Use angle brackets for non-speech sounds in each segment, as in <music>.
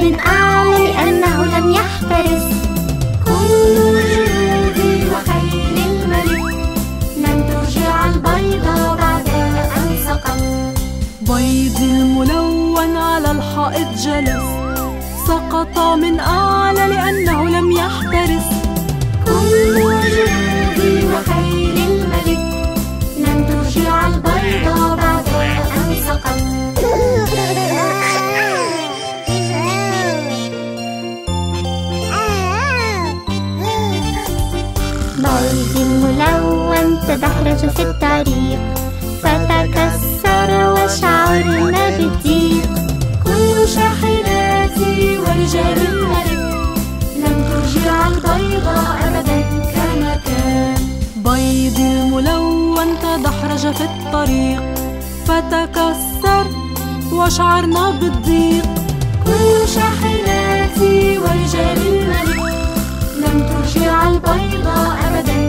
من أعلى لأنه لم يحترس. كل جنود وخيل الملك لن ترجع البيض بعد أن سقط. بيض الملون على الحائط جلس سقط من أعلى لأنه لم يحترس. كل جنود وخيل الملك لن ترجع البيض تدحرج في الطريق. فتكسر وشعرنا بالضيق كل شاحناتي ورجال الملك. لن ترجع البيض أبدا كما كان. بيض الملون تدحرج في الطريق. فتكسر وشعرنا بالضيق كل شاحناتي ورجال الملك. لن ترجع البيض أبدا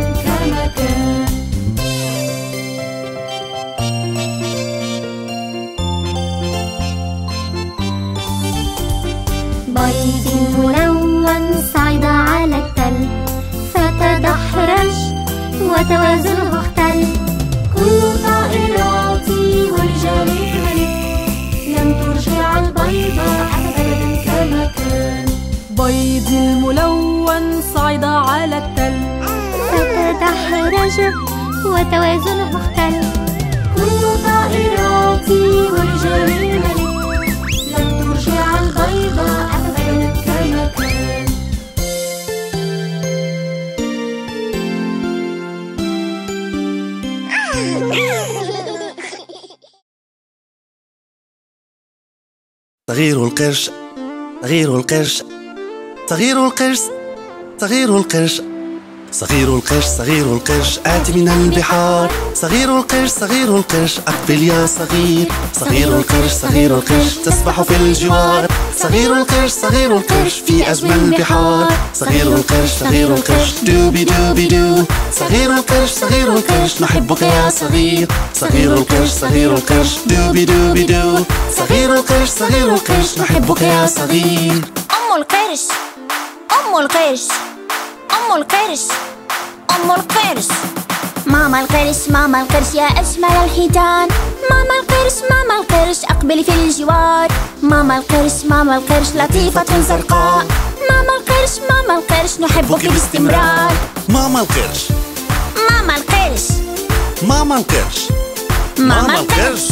وتوازنه اختل كل ورجال الملك لم ترجع البيض أبدا كما كان. بيض الملون صعد على التل. فتدحرج وتوازنه اختل كل طائراتي صغير القرش صغير القرش صغير القرش صغير القرش صغير القرش صغير القرش آتي من البحار صغير القرش صغير القرش أقبل يا صغير صغير القرش صغير القرش تسبح في الجوار. صغير القرش صغير القرش في أجمل البحار صغير القرش صغير القرش دوبي دوبي دو. صغير القرش صغير القرش نحبك يا صغير. صغير القرش صغير القرش دوبي دوبي دو. صغير القرش صغير القرش نحبك يا صغير. أم القرش أم القرش أم القرش أم القرش. ماما القرش ماما القرش يا أجمل الحيتان. ماما القرش ماما القرش أقبلي في الجوار. ماما القرش ماما القرش لطيفة زرقاء. ماما القرش ماما القرش نحبك باستمرار. ماما القرش. ماما القرش. ماما القرش. ماما القرش.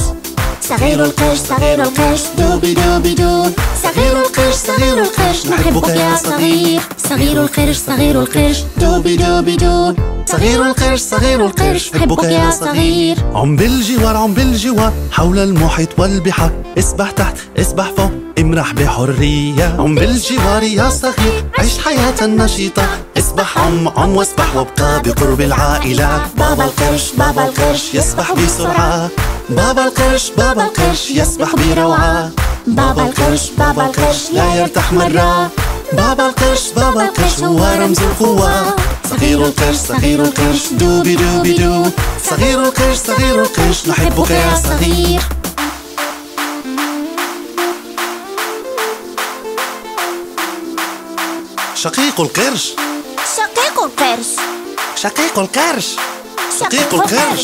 صغير القرش صغير القرش دوبي دوبي دو. صغير القرش صغير القرش نحبك يا صغير صغير القرش صغير القرش. دوبي دوبي دو. صغير القرش صغير القرش. حبك يا صغير. عم بالجوار عم بالجوار. حول المحيط والبحار. اسبح تحت اسبح فوق. امرح بحرية. عم بالجوار يا صغير. عيش حياة نشيطة. اسبح عم عم واسبح وابقى بقرب العائلة. بابا القرش بابا القرش يسبح بسرعة. بابا القرش بابا القرش يسبح بروعة. بابا القرش بابا القرش لا يرتاح مرة. بابا القرش بابا القرش هو رمز القوة. صغير القرش صغير القرش دوبي دوبي دو. صغير القرش صغير القرش نحبك يا صغير. شقيق القرش. شقيق القرش. شقيق القرش. شقيق القرش.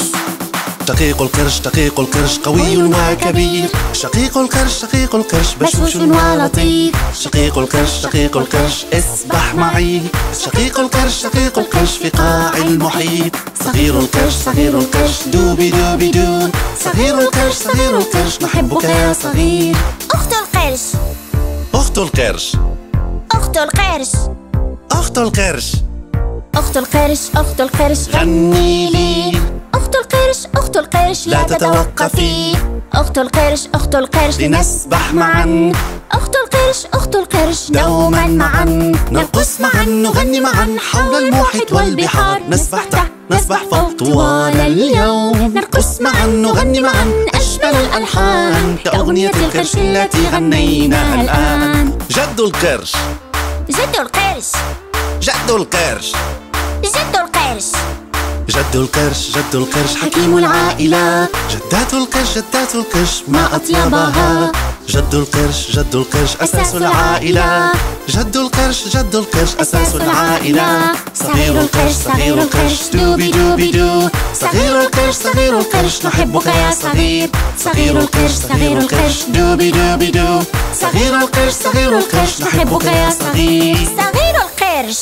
شقيق القرش شقيق القرش قوي وكبير. شقيق القرش شقيق القرش بشوش ولطيف. شقيق القرش شقيق القرش اسبح معي. شقيق القرش شقيق القرش في قاع المحيط. صغير القرش صغير القرش دوبي دوبي دو. صغير القرش صغير القرش نحبك يا صغير. أخت القرش. أخت القرش. أخت القرش. أخت القرش. أخت القرش أخت القرش غني لي. أخت القرش أخت القرش لا تتوقفي. أخت القرش أخت القرش لنسبح معا. أخت القرش أخت القرش دوما معا. نرقص معا نغني معا حول المحيط والبحار. نسبح تحت نسبح فوق طوال اليوم. نرقص معا نغني معا أجمل الألحان. كأغنية القرش التي غنيناها الآن. جد القرش. جد القرش. جد القرش. جد القرش. جد القرش جد القرش حكيم العائلة. جدات القرش جدات القرش ما أطيبها. جد القرش جد القرش أساس العائلة. جد القرش جد القرش أساس العائلة. صغير القرش صغير القرش. دوبي دوبي دو. صغير القرش صغير القرش نحبك يا صغير. صغير. القرش صغير القرش دوبي دوبي دو. صغير القرش صغير القرش نحبك يا صغير. صغير القرش.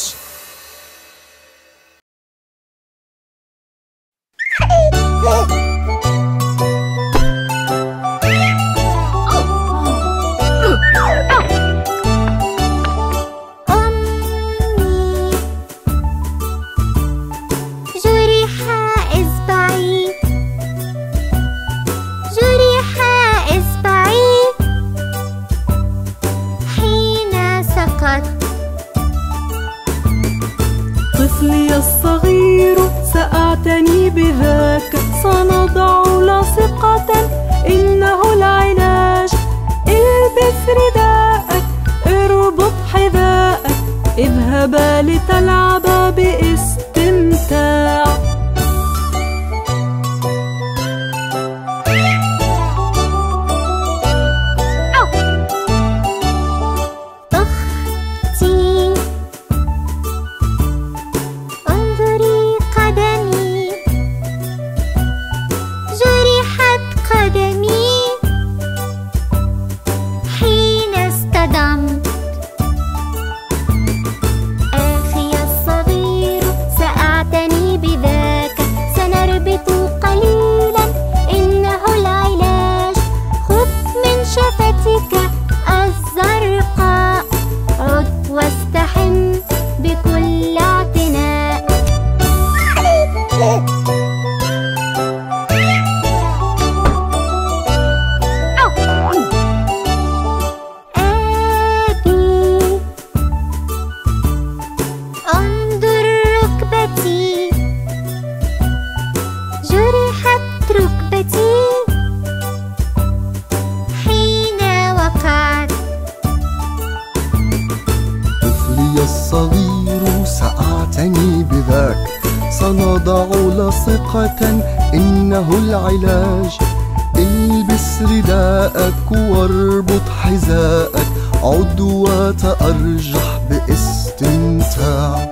رداءك واربط حذاءك. عد وتأرجح باستمتاع.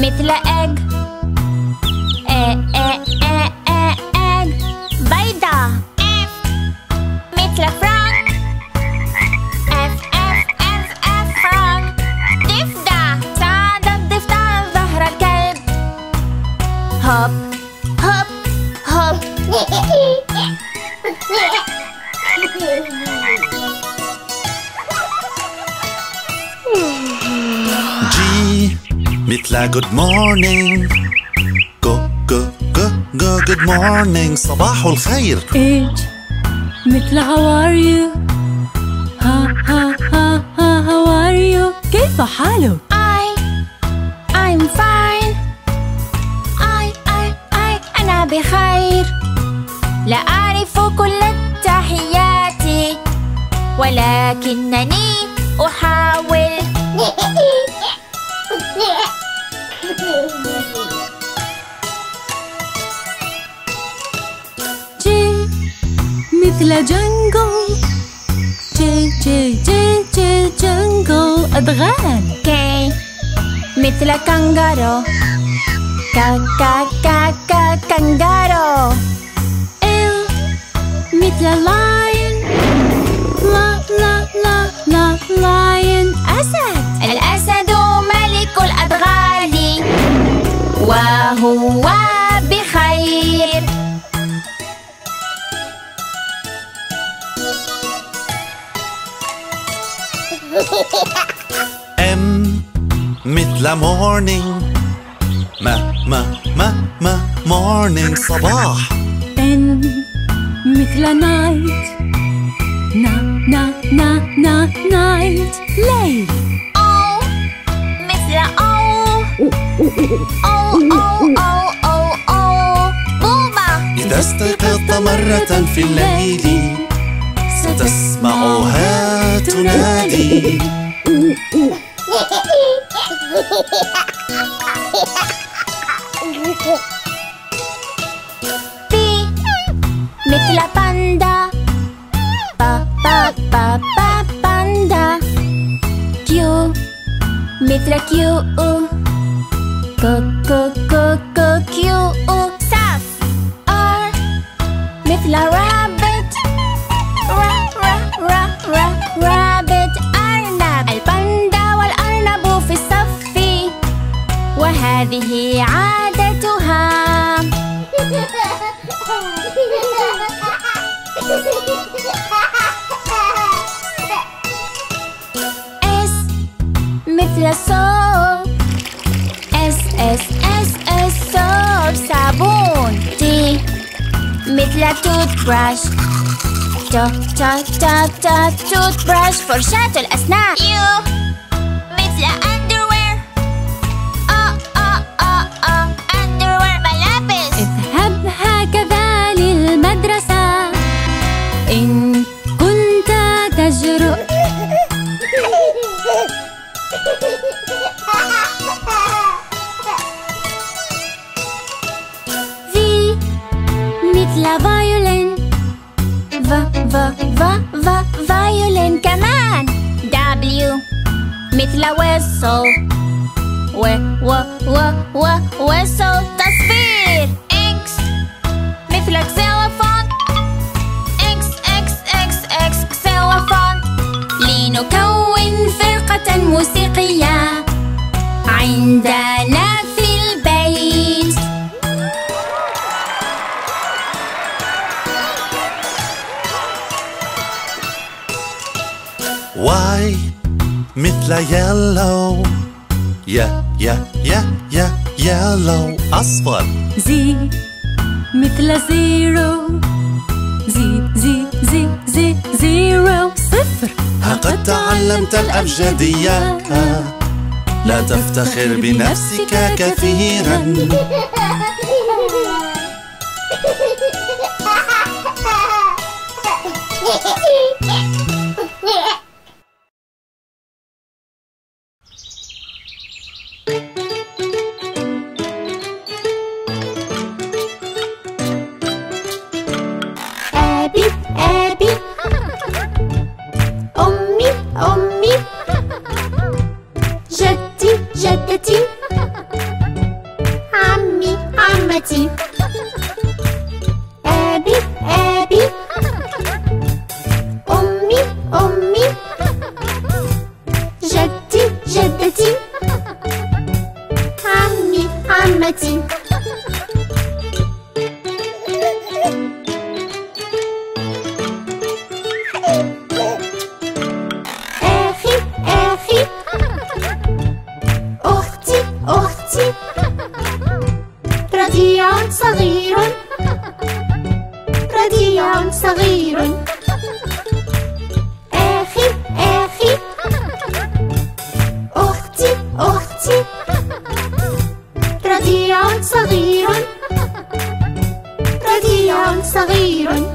Mithla egg. Eh, eh. eh. Good morning. Go go go go good morning. صباح الخير. H مثل how are you? ها ها ها ها how are you? كيف حالك؟ I I'm fine. I I I أنا بخير. لا أعرف كل التحيات ولكنني أحاول. <laughs> J مثل jungle J J J J jungle أدغال K مثل كانجارو كا كا كا كا كانجارو L مثل lion وهو بخير M مثل morning. ما ما ما ما morning صباح N مثل night. نا نا نا نا night. ليل أو مثل أو في الليل. ستسمعها تنادي بي مثل باندا با با با با باندا كيو مثل كيو كو كو كو كو كيو مثل رابت را را را را رابت أرنب الباندا والأرنب في الصف وهذه عادتها S مثل soap S S S soap صابون T مثل toothbrush تا تا toothbrush فرشاة الأسنان U مثل underwear مثل whistle و و و و whistle تصفير. X مثل xylophone X X X X xylophone لنكون فرقة موسيقية عندنا في البيت. Y مثل yellow يا يا يا يا yellow أصفر. Z مثل zero. Z Z Z Z zero. صفر. ها قد تعلمت الأبجدية لا تفتخر بنفسك كثيرا. أبي <laughs> رديع صغير. <laughs> رديع صغير.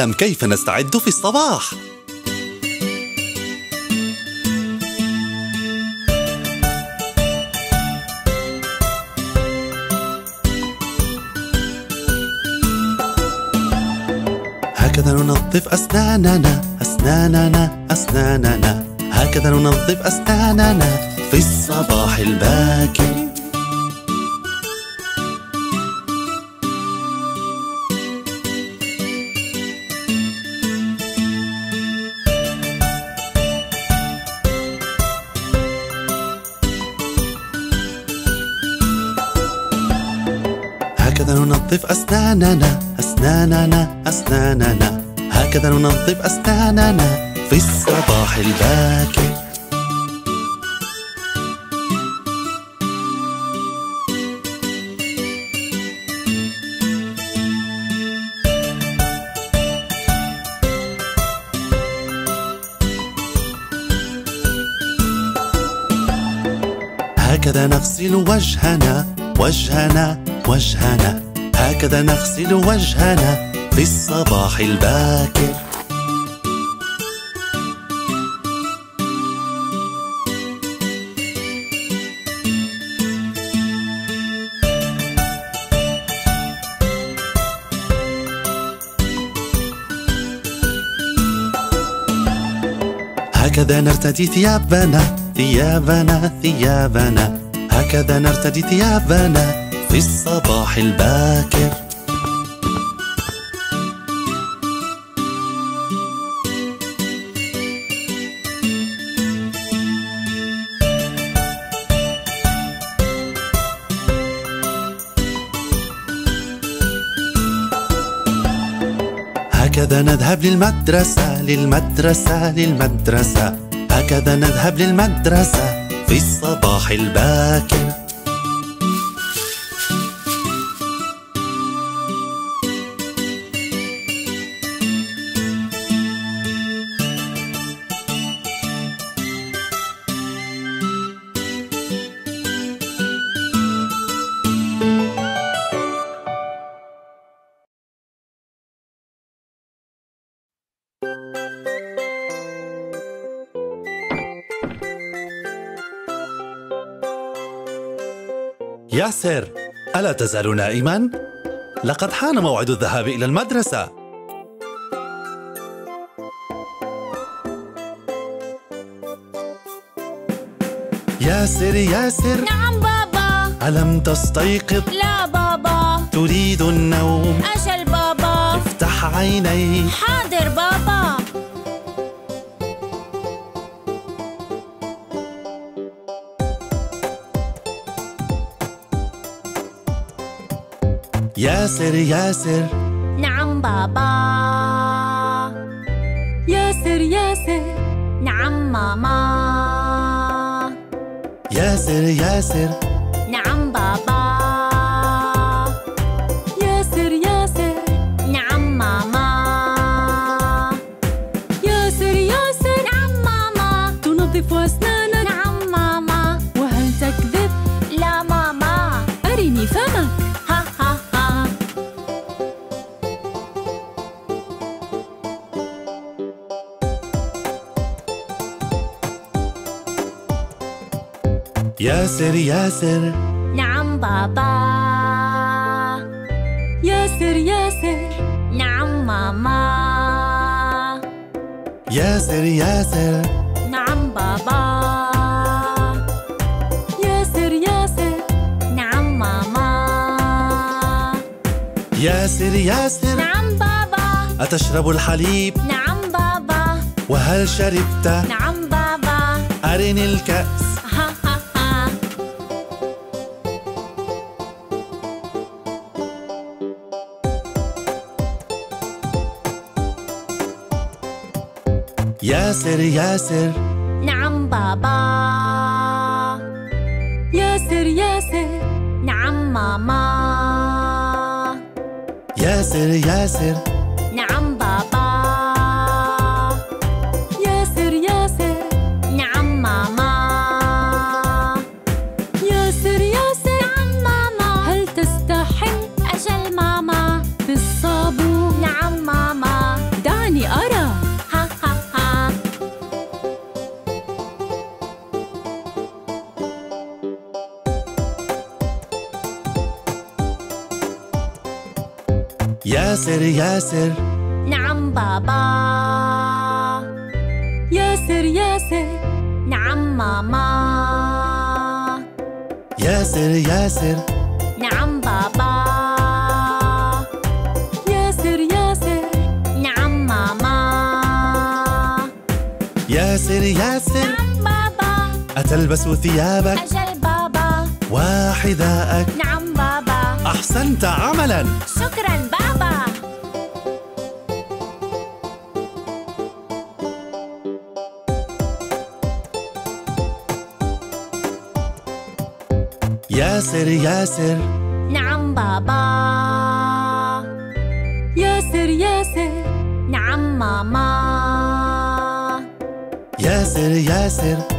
لنتعلم كيف نستعد في الصباح. هكذا ننظف أسناننا أسناننا أسناننا. هكذا ننظف أسناننا في الصباح الباكر. ننظف أسناننا أسناننا أسناننا. هكذا ننظف أسناننا في الصباح الباكر. هكذا نغسل وجهنا وجهنا وجهنا. هكذا نغسل وجهنا في الصباح الباكر. هكذا نرتدي ثيابنا ثيابنا ثيابنا. هكذا نرتدي ثيابنا في الصباح الباكر. هكذا نذهب للمدرسة للمدرسة للمدرسة. هكذا نذهب للمدرسة في الصباح الباكر. ياسر ألا تزال نائما؟ لقد حان موعد الذهاب إلى المدرسة. ياسر ياسر نعم بابا. ألم تستيقظ؟ لا بابا. تريد النوم؟ أجل بابا. افتح عينيك حاضر. ياسر ياسر. نعم بابا. ياسر ياسر. نعم ماما. ياسر ياسر. ياسر. نعم بابا. ياسر ياسر. نعم ماما. ياسر ياسر. نعم بابا. ياسر ياسر. نعم ماما. ياسر ياسر. نعم بابا. أتشرب الحليب؟ نعم بابا. وهل شربت؟ نعم بابا. أرني الكأس. ياسر ياسر. نعم بابا. ياسر ياسر. نعم ماما. ياسر ياسر. ياسر ياسر. نعم بابا. ياسر ياسر. نعم ماما. ياسر ياسر. نعم بابا. ياسر ياسر. نعم ماما. ياسر ياسر. نعم بابا. أتلبس ثيابك أجل بابا. وحذاءك. نعم بابا. أحسنت عملا. ياسر ياسر. نعم بابا. ياسر ياسر. نعم ماما. ياسر ياسر.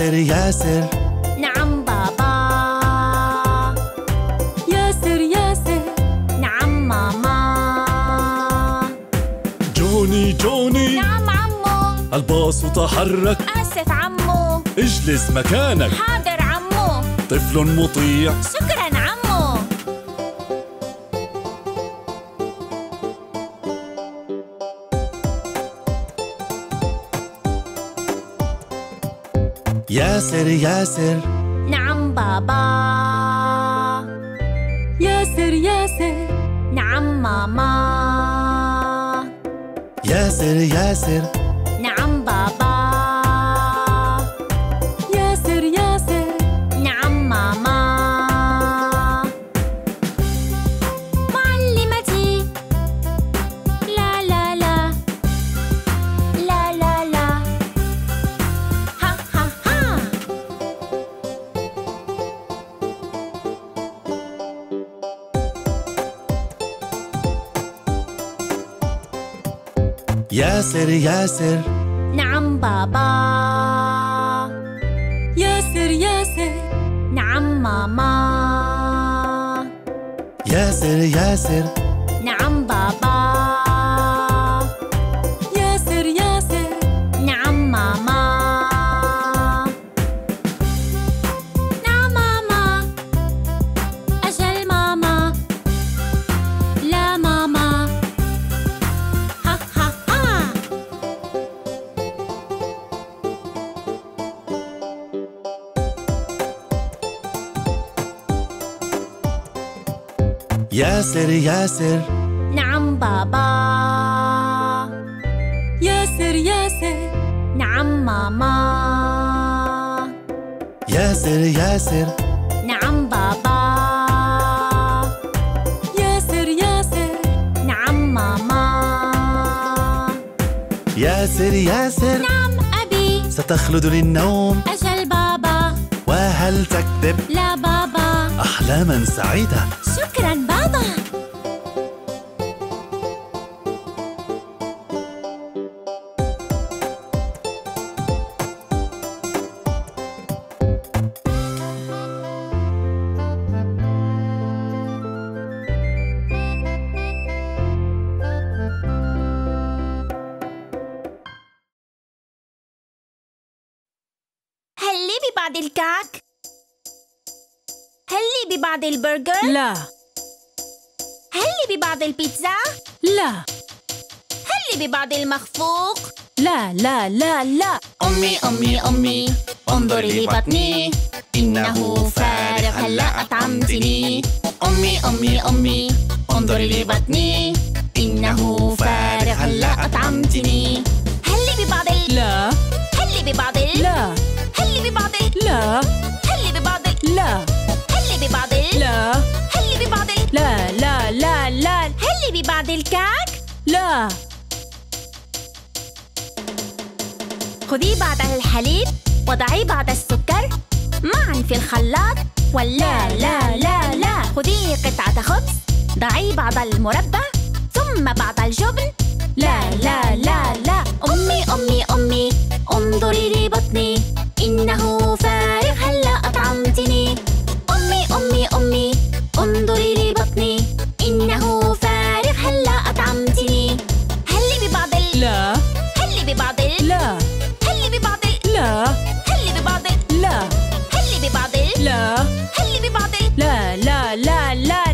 ياسر ياسر. نعم بابا. ياسر ياسر. نعم ماما. جوني جوني. نعم عمو. الباص تحرك. آسف عمو. اجلس مكانك. حاضر عمو. طفل مطيع. شكرا. ياسر ياسر. نعم بابا. ياسر ياسر. نعم ماما. ياسر ياسر. ياسر ياسر. نعم بابا. ياسر ياسر. نعم ماما. ياسر ياسر. ياسر ياسر. نعم بابا. ياسر ياسر. نعم ماما. ياسر ياسر. نعم بابا. ياسر ياسر. نعم ماما. ياسر ياسر. نعم أبي. ستخلد للنوم. أجل بابا. وهل تكذب؟ لا بابا. أحلاما سعيدة ببعض الكعك؟ لا. خذي بعض الحليب وضعي بعض السكر معا في الخلاط. ولا لا لا لا. خذي قطعة خبز ضعي بعض المربى ثم بعض الجبن. لا لا لا لا. أمي أمي أمي انظري لبطني إنه فارغ هلا أطعمتني؟ أمي أمي أمي انظري لبطني إنه لا لا.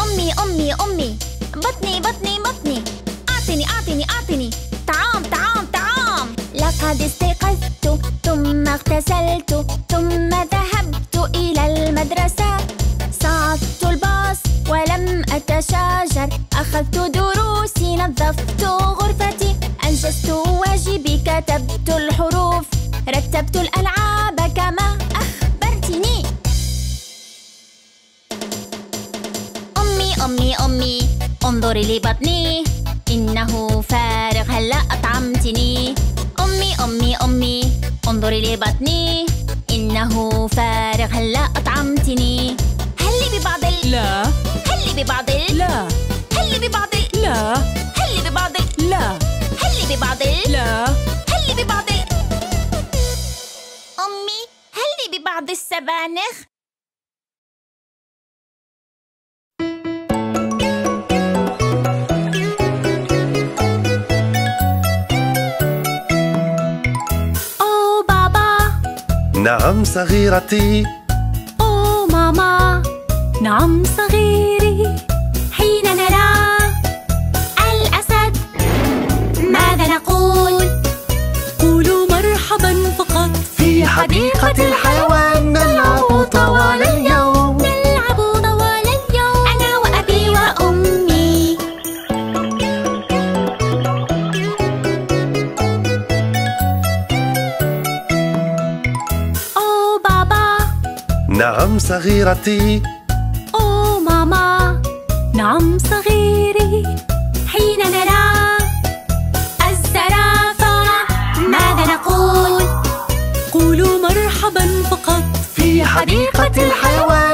أمي أمي أمي. بطني بطني بطني. أعطني أعطني أعطني. طعام طعام طعام لقد استيقظت ثم اغتسلت ثم ذهبت إلى المدرسة. صعدت الباص ولم أتشاجر. أخذت دروسي نظفت غرفتي. أنجزت واجبي كتبت الحروف. رتبت الألعاب أمي أمي انظري لبطني إنه فارغ هلا أطعمتني. أمي أمي أمي انظري لبطني إنه فارغ هلا أطعمتني. هل لي ببعض ال... لا. هل لي ببعض ال... لا. هل لي ببعض ال... لا. هل لي ببعض ال... لا. هل لي ببعض ال... لا. هل لي ببعض ال... أمي هل لي ببعض السبانخ؟ نعم صغيرتي. أوه ماما نعم صغيري حين نرى الأسد ماذا نقول؟ قولوا مرحبا فقط. في حديقة الحيوان نلعب طوال صغيرتي. أوه ماما نعم صغيري. حين نرى الزرافة ماذا نقول؟ قولوا مرحبا فقط. في حديقة الحيوان.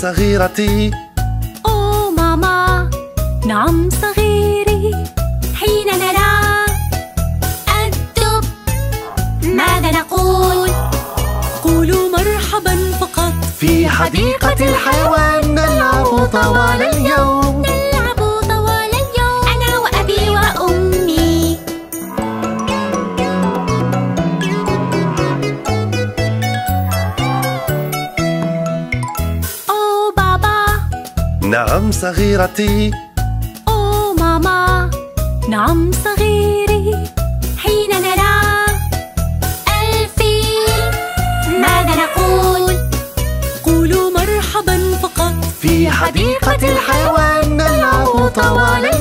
صغيرتي. أوه ماما نعم صغيري حين نرى الدب ماذا نقول؟ قولوا مرحبا فقط. في حديقة الحيوان نلعب طوال اليوم. صغيرتي. أوه ماما نعم صغيري حين نرى الفيل ماذا نقول؟ قولوا مرحبا فقط. في حديقة الحيوان نلعب طوال اليوم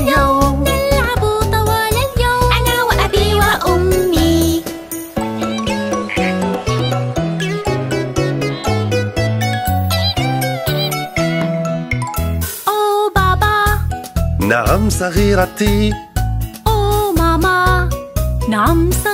صغيرتي. أوه ماما نعم صغيرتي.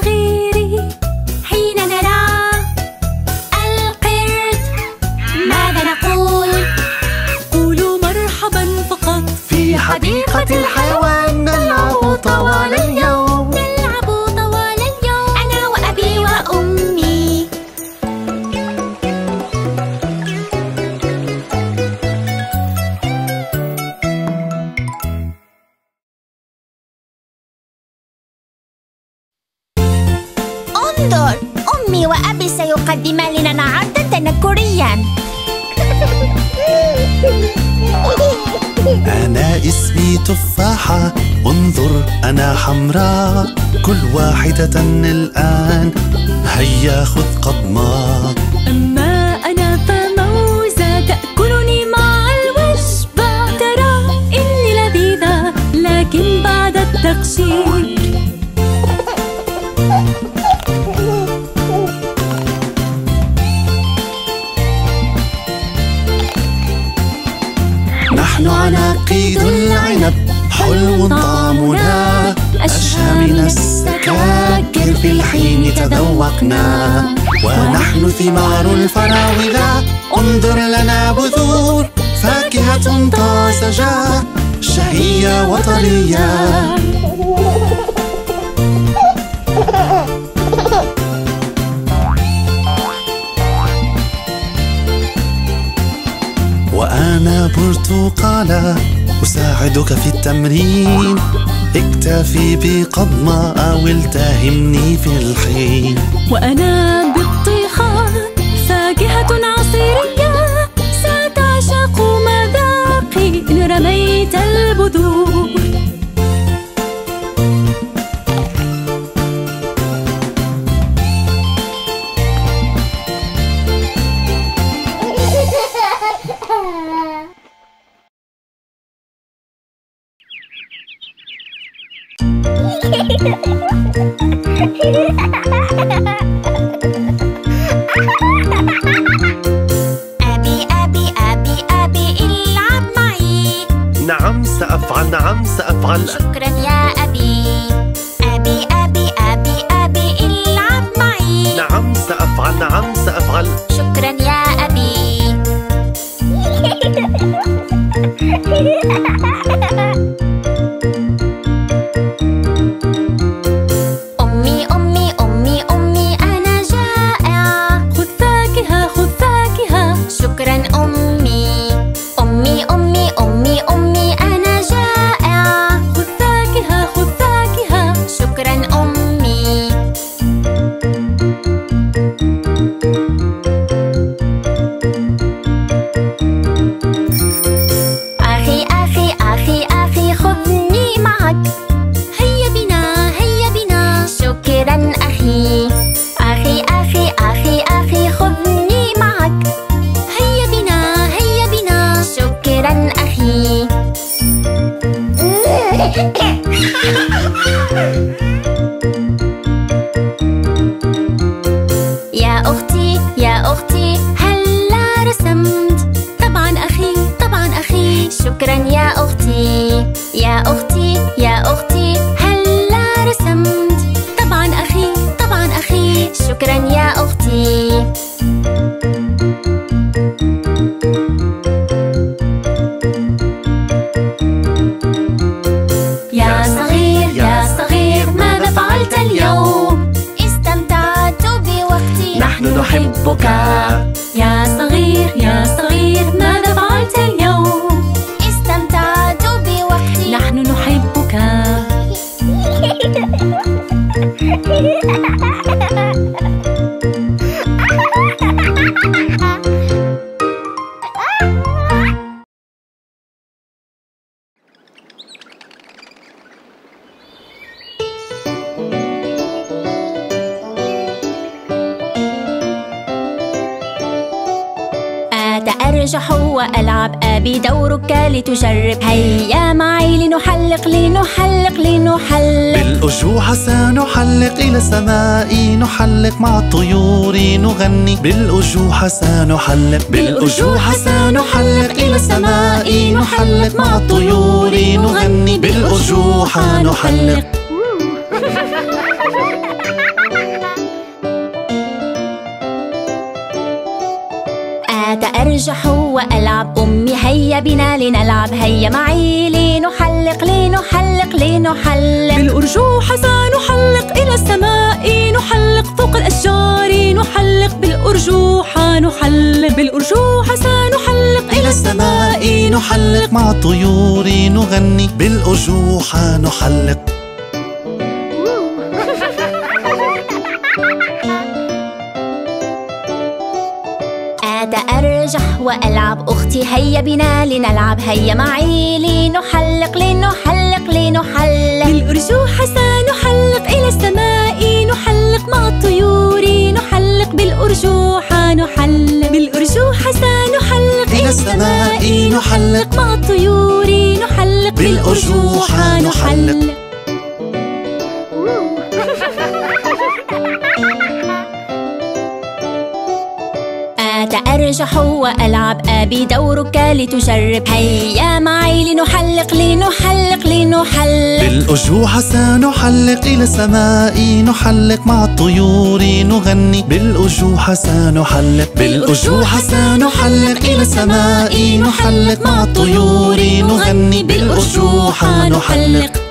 أنا برتقالة أساعدك في التمرين. اكتفي بقضمة أو التهمني في الحين وأنا بطيخة فاكهة عصيرية. ستعشق مذاقي إن رميت البذور مع الطيور نغني بالأجوحة نحلق. أرجح وألعب أختي هيا بنا لنلعب. هيا معي لنحلق لنحلق لنحلق. بالأرجوحة سنحلق إلى السماء. نحلق مع الطيور نحلق بالأرجوحة نحلق. بالأرجوحة سنحلق إلى السماء نحلق مع الطيور نحلق بالأرجوحة نحلق. أرجح وألعب. أبي دورك لتجرب. هيا معي لنحلق لنحلق لنحلق. بالأجوحة سنحلق إلى السماء نحلق. مع الطيور نغني. بالأجوحة سنحلق. بالأجوحة سنحلق إلى السماء نحلق. مع الطيور نغني. بالأجوحة نحلق.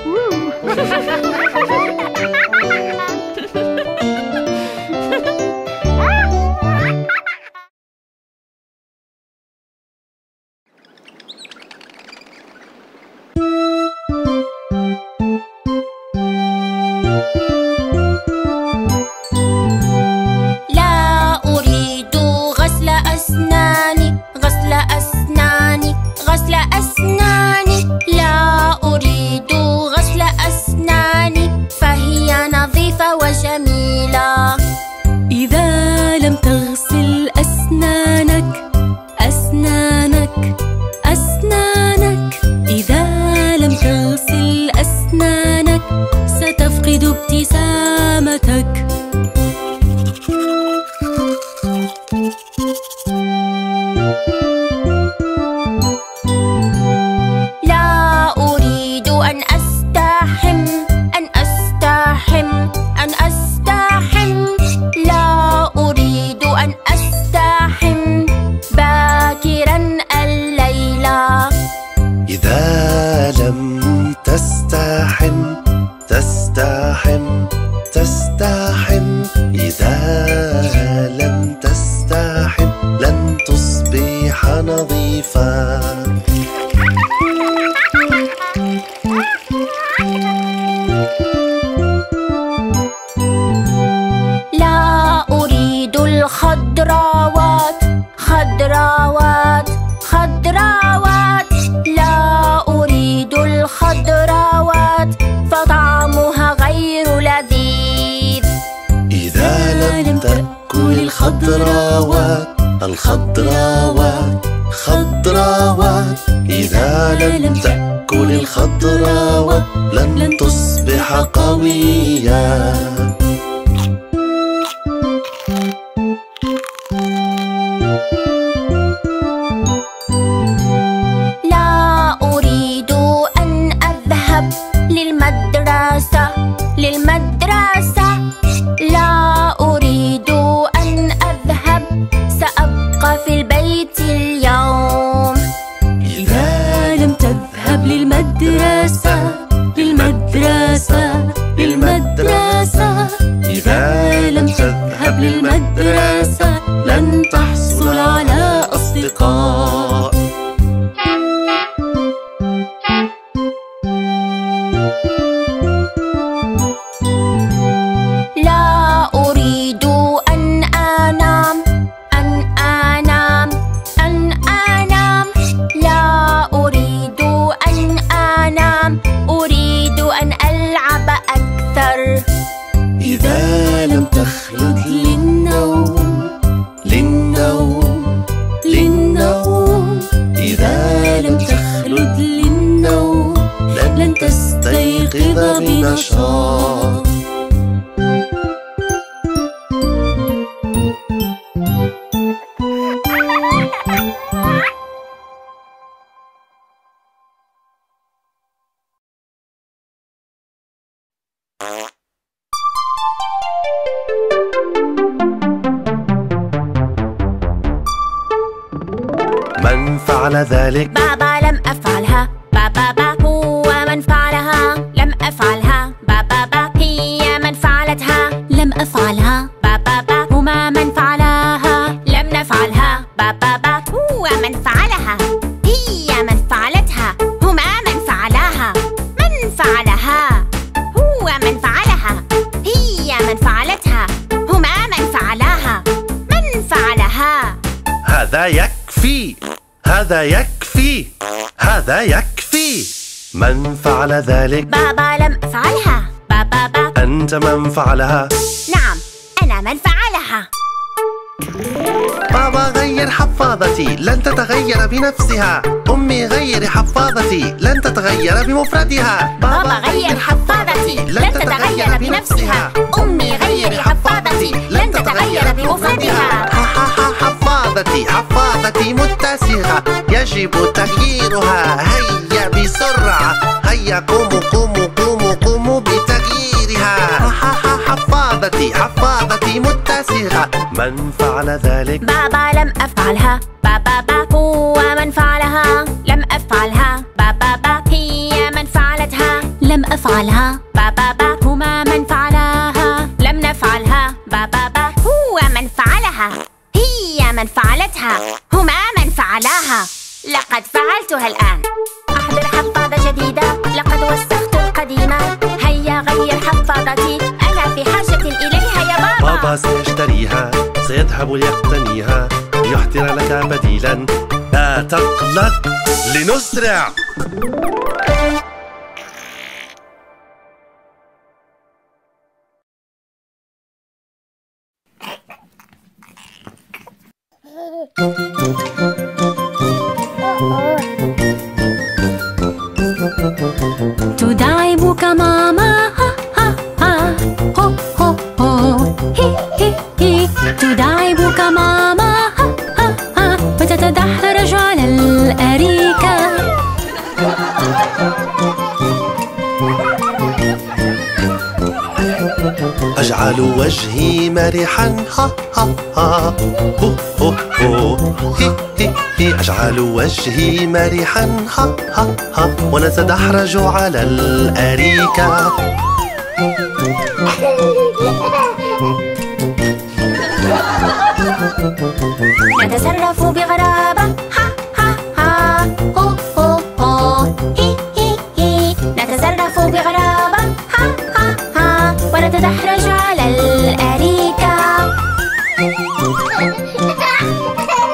تتغير بمفردها. بابا غير حفاضتي لن تتغير بنفسها. أمي غيري حفاضتي لن تتغير بمفردها. حفاضتي حفاضتي متسخة يجب تغييرها. هيا بسرعة. هيا قوموا قوموا قوموا قوموا بتغييرها. حفاضتي حفاضتي متسخة من فعل ذلك؟ بابا لم أفعلها. بابا با لم أفعلها بابا با هما من فعلاها. لم نفعلها. بابا با هو من فعلها. هي من فعلتها. هما من فعلاها. لقد فعلتها الآن. أحضر حفاضة جديدة لقد وسخت القديمة هيا غير حفاضتي أنا في حاجة إليها يا بابا. بابا سيشتريها سيذهب ليقتنيها. ليحضر لك بديلا. لا تقلق. لنسرع مرحا ها ها ها هو هو هو هي هي هي أجعل وجهي مرحا ها ها ها ونتدحرج على الأريكة.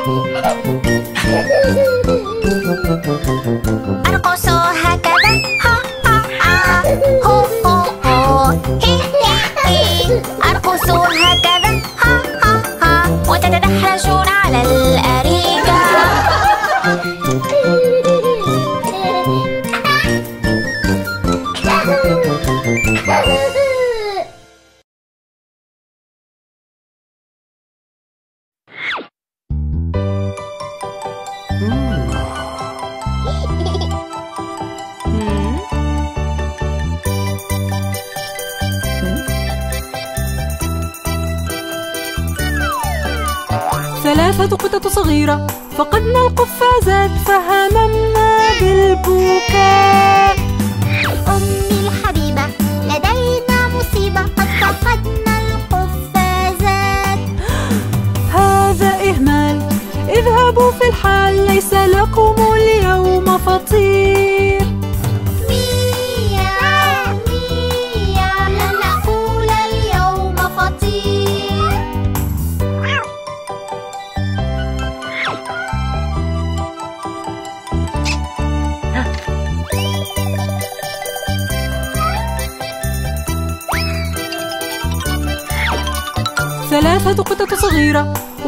Apple.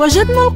صغيرة وجدنا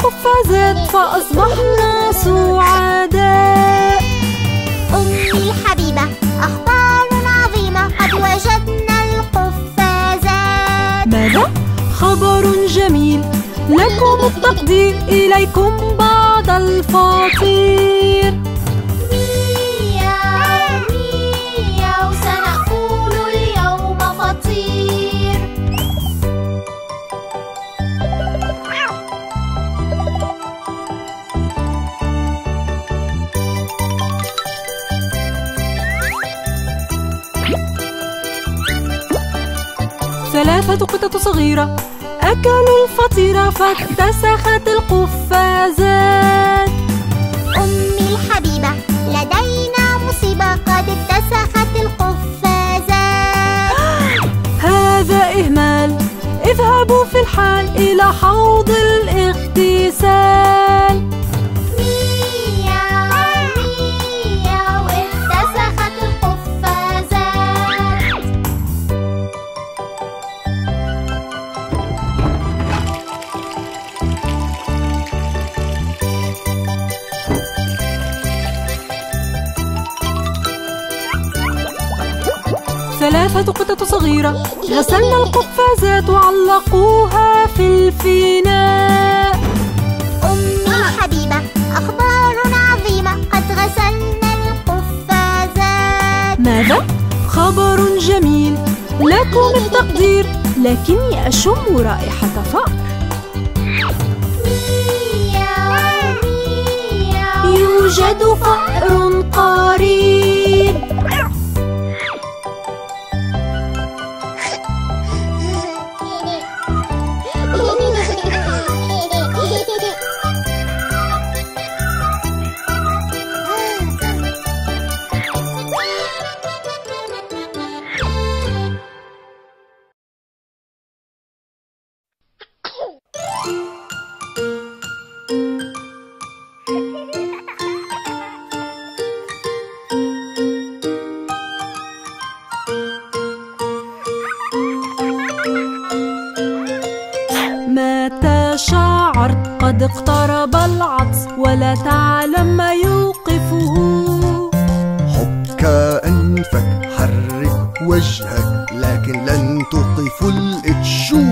ثلاثة قطط صغيرة. أكلوا الفطيرة فاتسخت القفازات. أمي الحبيبة لدينا مصيبة قد اتسخت القفازات. <gasps> هذا إهمال. اذهبوا في الحال إلى حوض الاغتسال. قطط صغيرة غسلنا القفازات وعلقوها في الفناء أمي الحبيبة أخبار عظيمة قد غسلنا القفازات ماذا؟ خبر جميل لكم التقدير لكني أشم رائحة فأر. يوجد فأر قريب قد اقترب العطس ولا تعلم ما يوقفه. حك أنفك حرك وجهك لكن لن توقف الإتشو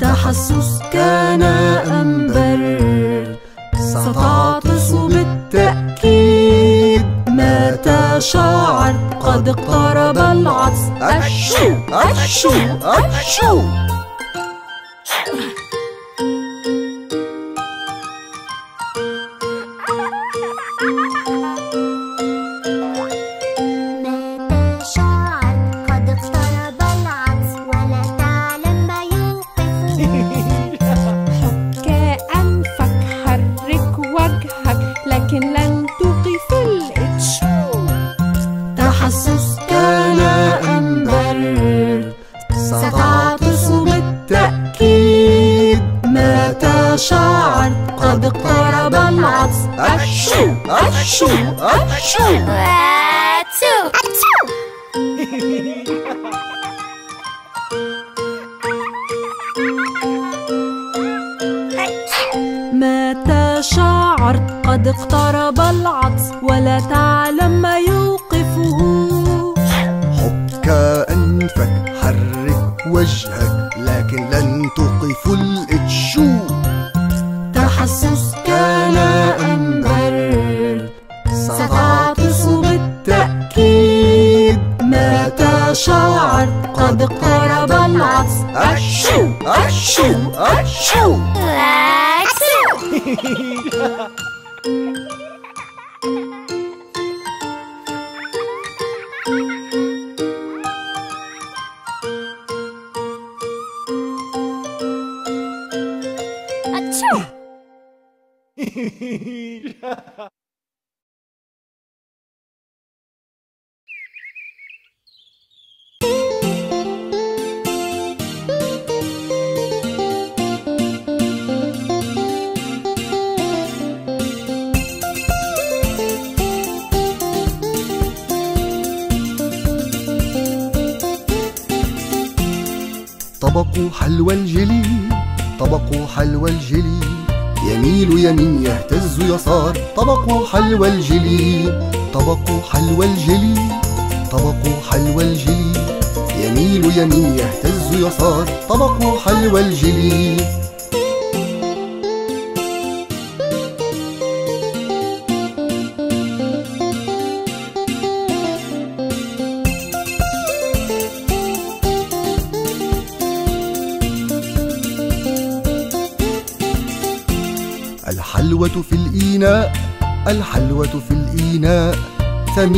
تحسس كان أنبر ستعطس بالتأكيد. متى شعرت قد اقترب العطس. أشو أشو أشو متى <laughs> طبق <laughs> الجلي يميل يمين يهتز يسار. طبق حلوى الجلي طبق حلوى الجلي طبق حلوى الجلي يميل يمين يهتز يسار. طبق حلوى الجلي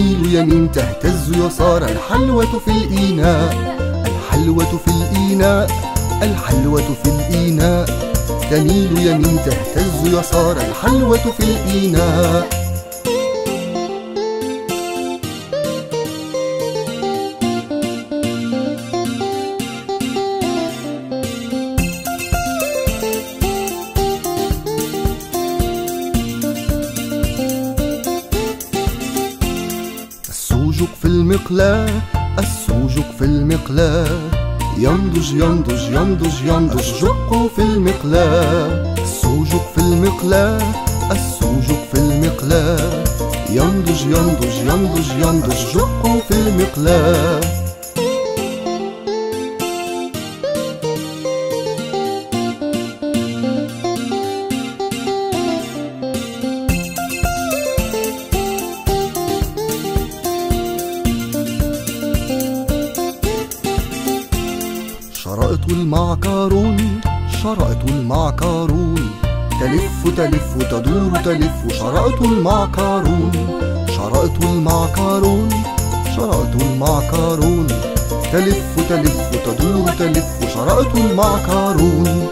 تميل يمين تهتز يسار الحلوة في الإيناء الحلوة في الإيناء الحلوة في الإيناء. تميل يمين تهتز يسار الحلوة في الإيناء. المقلاة السوجك في المقلاة ينضج ينضج ينضج ينضج جقه في المقلاة السوجك في المقلاة السوجك في المقلاة ينضج ينضج ينضج ينضج جقه في المقلاة المعكرون شرأت المعكرون شرأت المعكرون. تلف تلف تدور تلف شرأت المعكرون.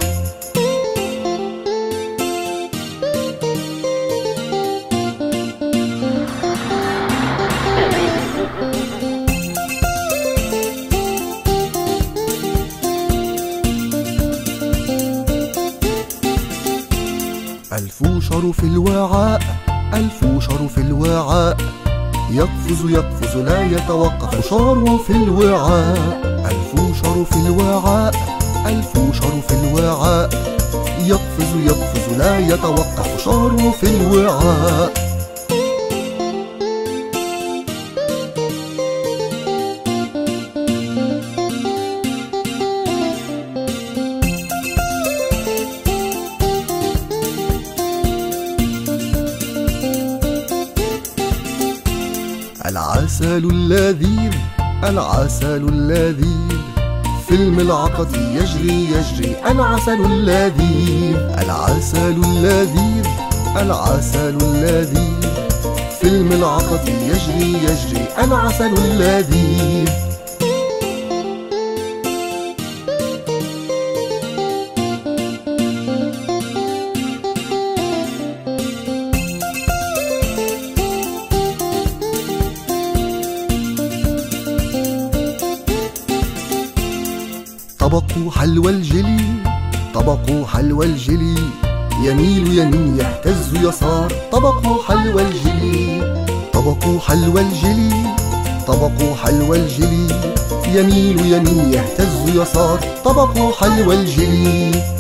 يقفز يقفز لا يتوقف شار في الوعاء. الفوشر في الوعاء الفوشر في الوعاء. يقفز يقفز لا يتوقف شار في الوعاء. العسل اللذيذ العسل اللذيذ في الملعقة يجري يجري العسل اللذيذ العسل اللذيذ العسل اللذيذ في الملعقة يجري يجري العسل اللذيذ طبق حلوى الجلي طبق حلوى الجلي. يميل يمين يهتز يسار طبق حلوى الجلي. طبق حلوى الجلي طبق حلوى الجلي. يميل يمين يهتز يسار طبق حلوى الجلي.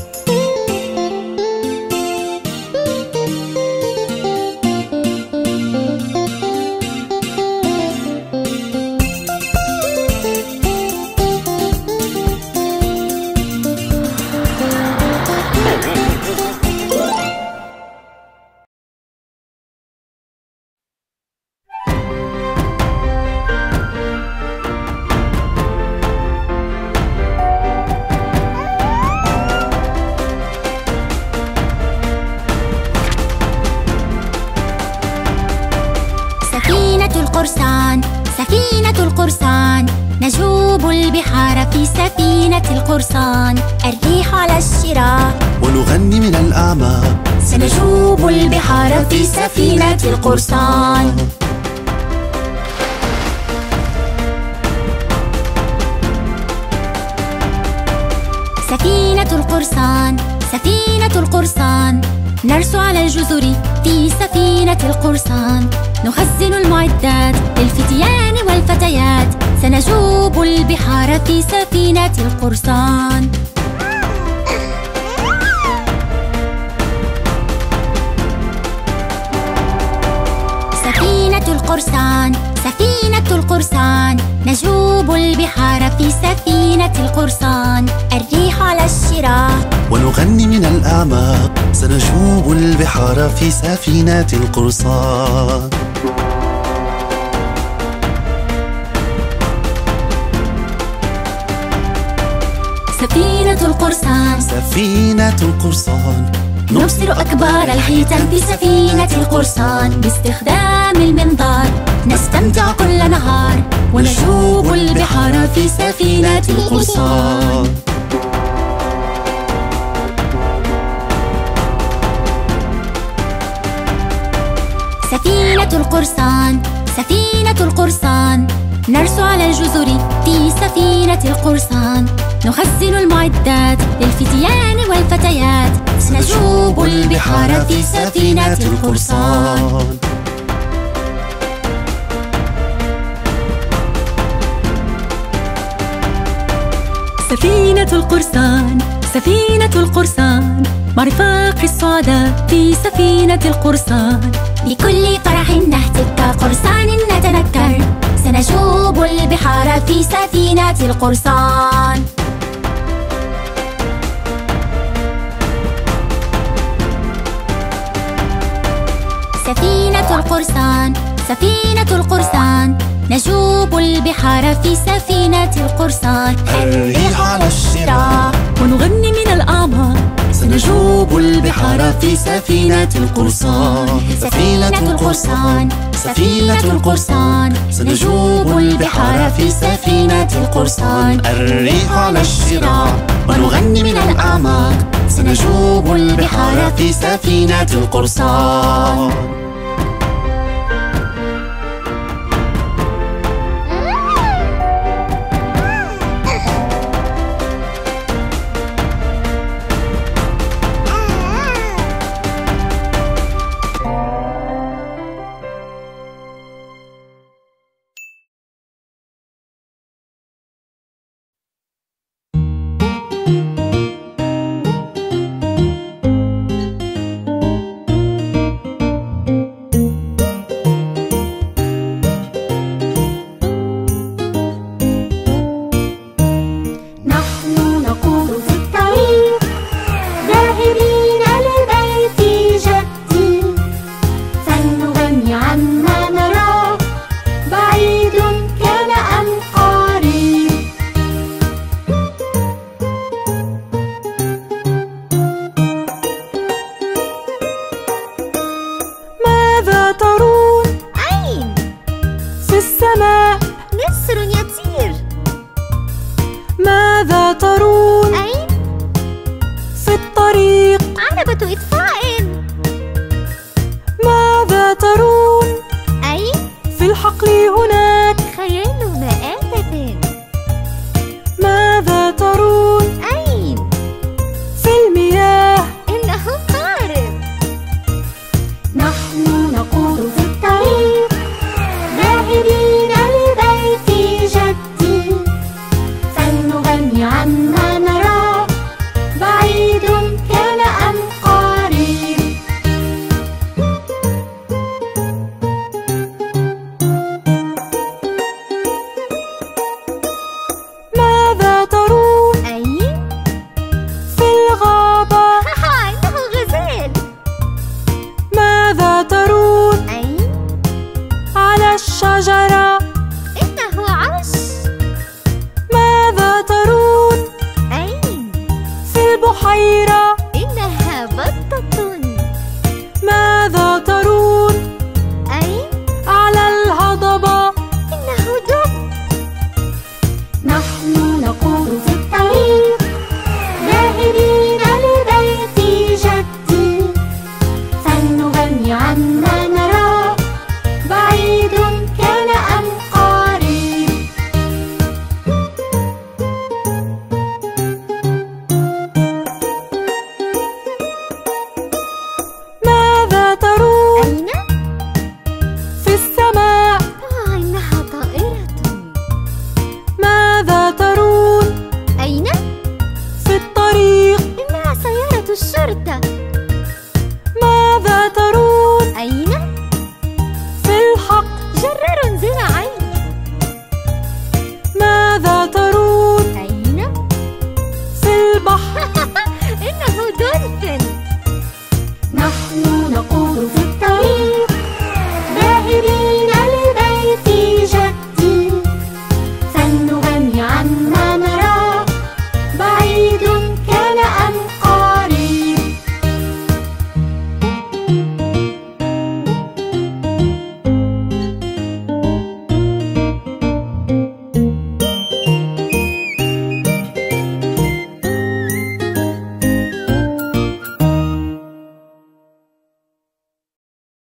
القرصان سفينة القرصان. نجوب البحار في سفينة القرصان. الريح على الشراع ونغني من الأعماق. سنجوب البحار في سفينة القرصان. سفينة القرصان. سفينة القرصان. نبصر أكبار الحيتان في سفينة القرصان باستخدام المنظار. نستمتع كل نهار ونشوب البحار في سفينة القرصان. سفينة القرصان سفينة القرصان. نرسو على الجزر في سفينة القرصان. نخزن المعدات للفتيان والفتيات. سنجوب البحار في سفينة القرصان. سفينة القرصان سفينة القرصان. مع السعداء في سفينة القرصان. بكل فرح نهتف كقرصان نتنكر سنشوب البحار في سفينة القرصان. سفينة القرصان سفينة القرصان. نجوب البحار في سفينة القرصان. الريح على الشراع ونغني من الأعماق سنجوب البحار في سفينة القرصان. سفينة القرصان. سفينة القرصان. سنجوب البحار في سفينة القرصان. الريح على الشراع ونغني من الأعماق سنجوب البحار في سفينة القرصان.